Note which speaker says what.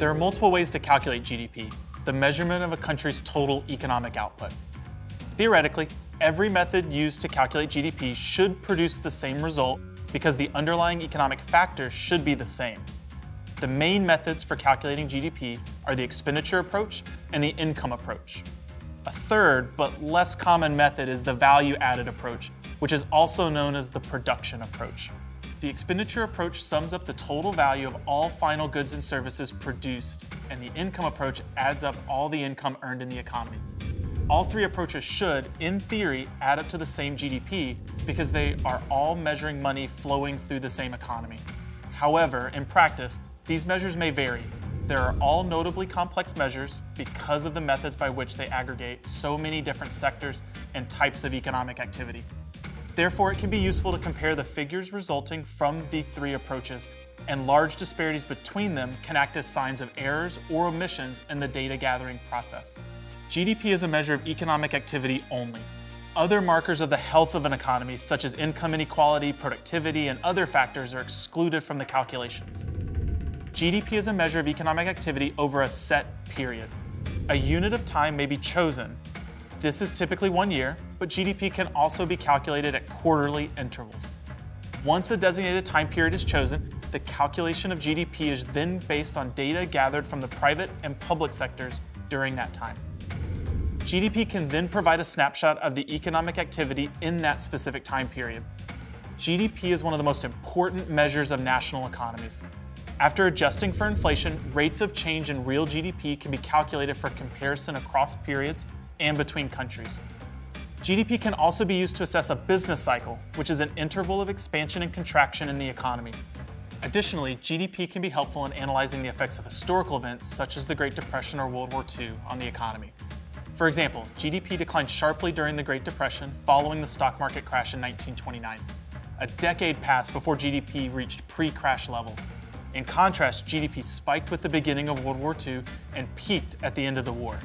Speaker 1: There are multiple ways to calculate GDP, the measurement of a country's total economic output. Theoretically, every method used to calculate GDP should produce the same result because the underlying economic factors should be the same. The main methods for calculating GDP are the expenditure approach and the income approach. A third, but less common method is the value added approach, which is also known as the production approach. The expenditure approach sums up the total value of all final goods and services produced, and the income approach adds up all the income earned in the economy. All three approaches should, in theory, add up to the same GDP because they are all measuring money flowing through the same economy. However, in practice, these measures may vary. There are all notably complex measures because of the methods by which they aggregate so many different sectors and types of economic activity. Therefore, it can be useful to compare the figures resulting from the three approaches, and large disparities between them can act as signs of errors or omissions in the data gathering process. GDP is a measure of economic activity only. Other markers of the health of an economy, such as income inequality, productivity, and other factors, are excluded from the calculations. GDP is a measure of economic activity over a set period. A unit of time may be chosen. This is typically one year, but GDP can also be calculated at quarterly intervals. Once a designated time period is chosen, the calculation of GDP is then based on data gathered from the private and public sectors during that time. GDP can then provide a snapshot of the economic activity in that specific time period. GDP is one of the most important measures of national economies. After adjusting for inflation, rates of change in real GDP can be calculated for comparison across periods and between countries. GDP can also be used to assess a business cycle, which is an interval of expansion and contraction in the economy. Additionally, GDP can be helpful in analyzing the effects of historical events such as the Great Depression or World War II on the economy. For example, GDP declined sharply during the Great Depression following the stock market crash in 1929. A decade passed before GDP reached pre-crash levels. In contrast, GDP spiked with the beginning of World War II and peaked at the end of the war.